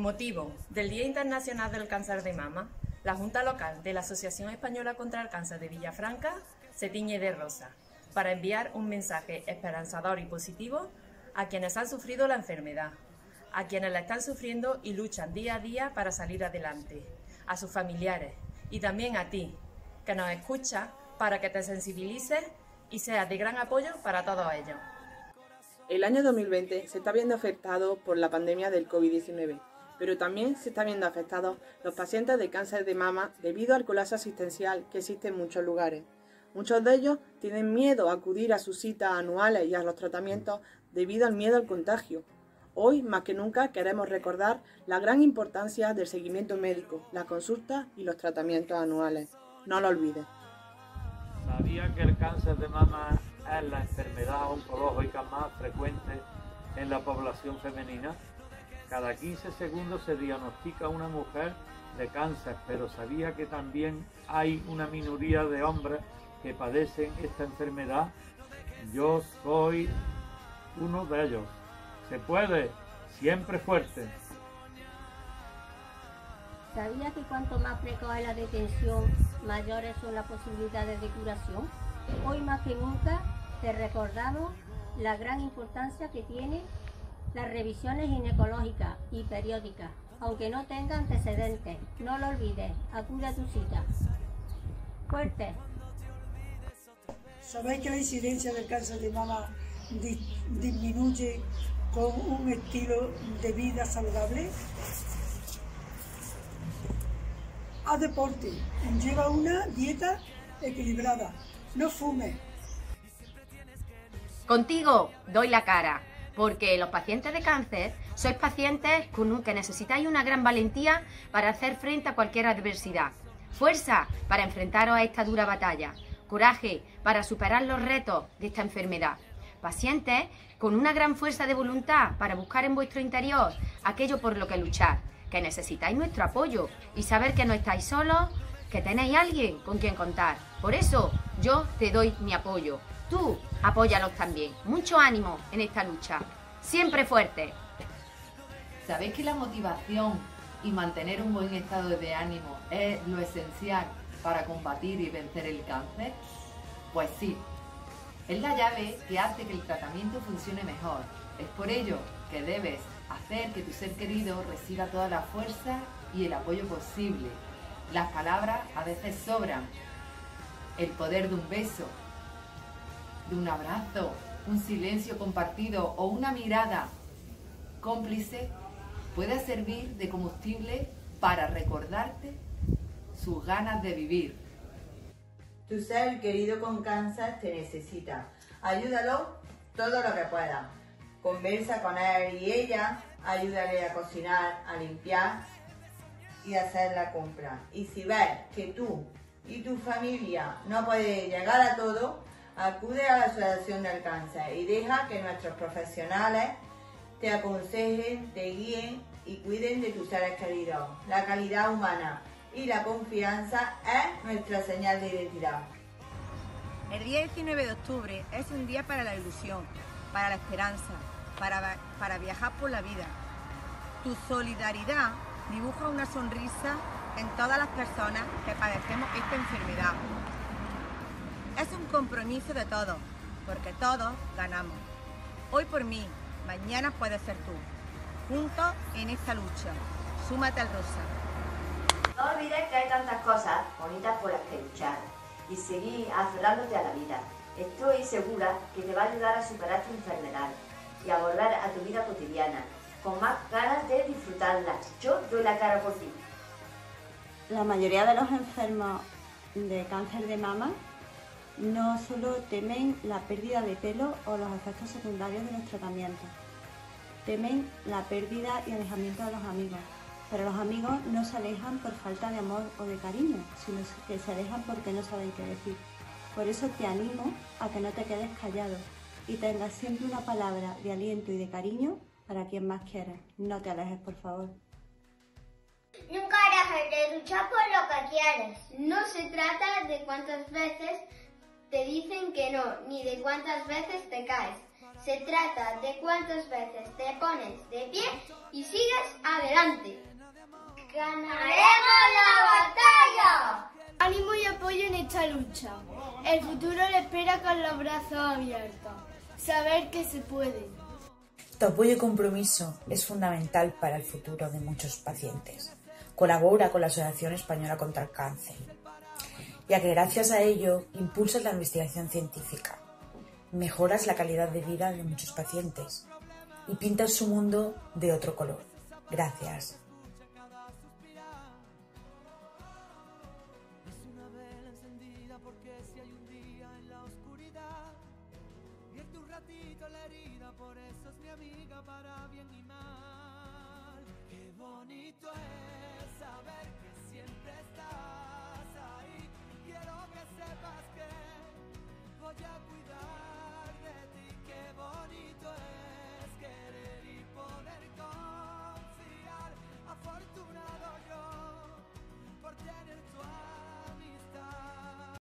Con motivo del Día Internacional del Cáncer de Mama, la Junta Local de la Asociación Española contra el Cáncer de Villafranca se tiñe de rosa para enviar un mensaje esperanzador y positivo a quienes han sufrido la enfermedad, a quienes la están sufriendo y luchan día a día para salir adelante, a sus familiares y también a ti, que nos escuchas para que te sensibilices y seas de gran apoyo para todos ellos. El año 2020 se está viendo afectado por la pandemia del COVID-19 pero también se está viendo afectados los pacientes de cáncer de mama debido al colapso asistencial que existe en muchos lugares. Muchos de ellos tienen miedo a acudir a sus citas anuales y a los tratamientos debido al miedo al contagio. Hoy, más que nunca, queremos recordar la gran importancia del seguimiento médico, la consulta y los tratamientos anuales. No lo olvides. ¿Sabía que el cáncer de mama es la enfermedad oncológica más frecuente en la población femenina? Cada 15 segundos se diagnostica una mujer de cáncer, pero sabía que también hay una minoría de hombres que padecen esta enfermedad. Yo soy uno de ellos. Se puede, siempre fuerte. ¿Sabía que cuanto más precoz es la detención, mayores son las posibilidades de curación? Hoy más que nunca te recordamos la gran importancia que tiene las revisiones ginecológicas y periódicas, aunque no tenga antecedentes. No lo olvides, acude a tu cita. Fuerte. ¿Sabéis que la incidencia del cáncer de mama disminuye con un estilo de vida saludable? Haz deporte, lleva una dieta equilibrada, no fume. Contigo doy la cara porque los pacientes de cáncer sois pacientes que necesitáis una gran valentía para hacer frente a cualquier adversidad, fuerza para enfrentaros a esta dura batalla, coraje para superar los retos de esta enfermedad, pacientes con una gran fuerza de voluntad para buscar en vuestro interior aquello por lo que luchar, que necesitáis nuestro apoyo y saber que no estáis solos, que tenéis alguien con quien contar. Por eso yo te doy mi apoyo Tú apóyalos también. Mucho ánimo en esta lucha. Siempre fuerte. ¿Sabéis que la motivación y mantener un buen estado de ánimo es lo esencial para combatir y vencer el cáncer? Pues sí, es la llave que hace que el tratamiento funcione mejor. Es por ello que debes hacer que tu ser querido reciba toda la fuerza y el apoyo posible. Las palabras a veces sobran. El poder de un beso, de un abrazo, un silencio compartido o una mirada cómplice puede servir de combustible para recordarte sus ganas de vivir. Tu ser querido con cáncer te necesita. Ayúdalo todo lo que pueda. Conversa con él y ella, ayúdale a cocinar, a limpiar y a hacer la compra. Y si ves que tú y tu familia no pueden llegar a todo, Acude a la Asociación del Cáncer y deja que nuestros profesionales te aconsejen, te guíen y cuiden de tus seres queridos. La calidad humana y la confianza es nuestra señal de identidad. El día 19 de octubre es un día para la ilusión, para la esperanza, para, para viajar por la vida. Tu solidaridad dibuja una sonrisa en todas las personas que padecemos esta enfermedad es un compromiso de todos, porque todos ganamos. Hoy por mí, mañana puede ser tú. Juntos en esta lucha. Súmate al Rosa. No olvides que hay tantas cosas bonitas por las que luchar y seguir aferrándote a la vida. Estoy segura que te va a ayudar a superar tu enfermedad y a volver a tu vida cotidiana con más ganas de disfrutarla. Yo doy la cara por ti. La mayoría de los enfermos de cáncer de mama no solo temen la pérdida de pelo o los efectos secundarios de los tratamientos, temen la pérdida y alejamiento de los amigos. Pero los amigos no se alejan por falta de amor o de cariño, sino que se alejan porque no saben qué decir. Por eso te animo a que no te quedes callado y tengas siempre una palabra de aliento y de cariño para quien más quieres. No te alejes, por favor. Nunca dejes de luchar por lo que quieres. No se trata de cuántas veces te dicen que no, ni de cuántas veces te caes. Se trata de cuántas veces te pones de pie y sigues adelante. ¡Ganaremos la batalla! Ánimo y apoyo en esta lucha. El futuro le espera con los brazos abiertos. Saber que se puede. Tu apoyo y compromiso es fundamental para el futuro de muchos pacientes. Colabora con la Asociación Española contra el Cáncer, ya que gracias a ello impulsas la investigación científica, mejoras la calidad de vida de muchos pacientes y pintas su mundo de otro color. Gracias. 我家